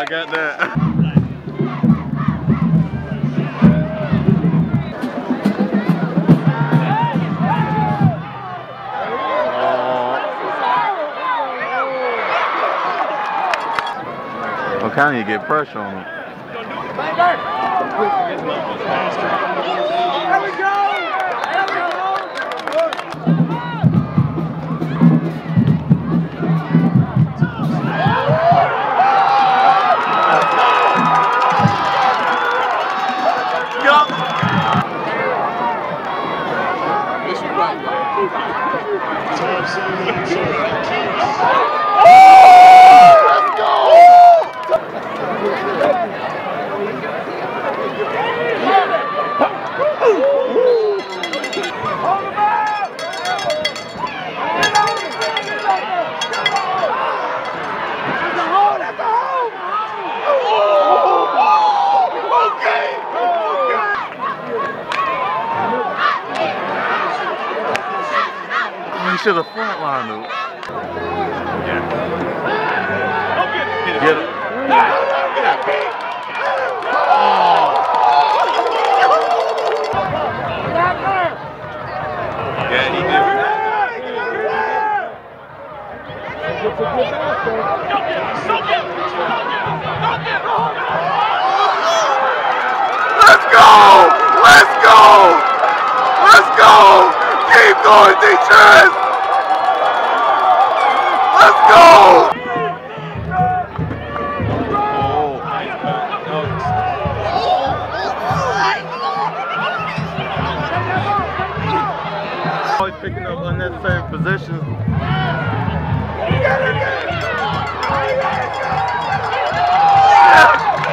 I got that. Well, kind of you get pressure on him. He should have frontlined it. Get it. Yeah, he did. Let's go! Let's go! Let's go! Keep going, Detroit! Let's go! Oh, Always picking up unnecessary positions.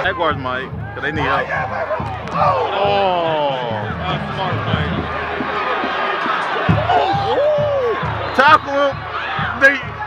Jaguars might, but they need help. Oh, tackle him. They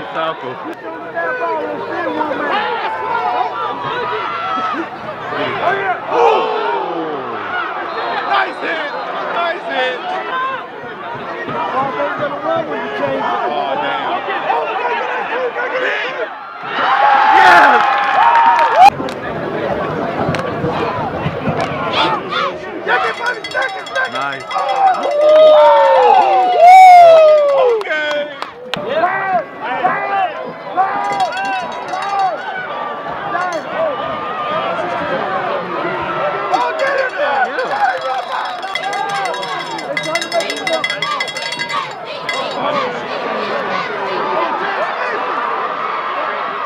nice tackle. Nice hit, nice hit. Oh, damn. Yes! Nice.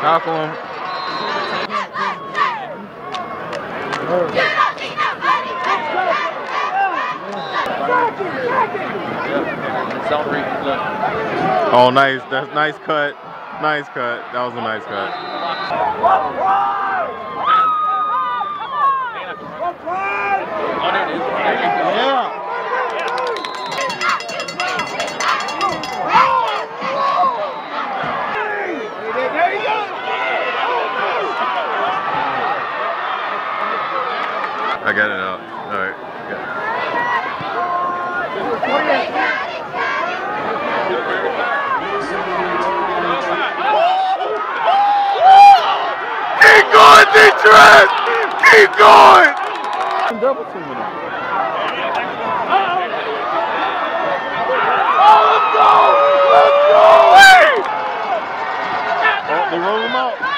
Tackle him. Oh, nice. That's nice cut. Nice cut. That was a nice cut. Yeah. I got it out. All right. Keep going, Detroit! Keep going! Double teaming him. Oh, let's go! Let's go! Hey! Oh, they rolled him out.